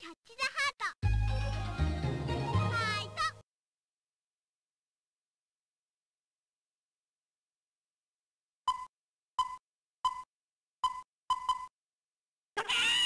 キャッチ・ザ・ハート」ファイトバ